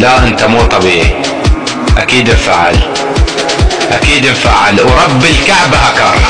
لا أنت مو طبيعي. أكيد انفعل أكيد انفعل ورب الكعبة اكرها